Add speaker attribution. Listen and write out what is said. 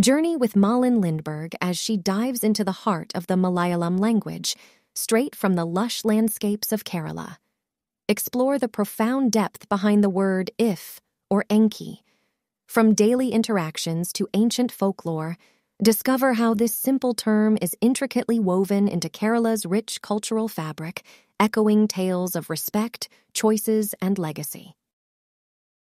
Speaker 1: Journey with Malin Lindberg as she dives into the heart of the Malayalam language, straight from the lush landscapes of Kerala. Explore the profound depth behind the word if or enki. From daily interactions to ancient folklore, discover how this simple term is intricately woven into Kerala's rich cultural fabric, echoing tales of respect, choices, and legacy.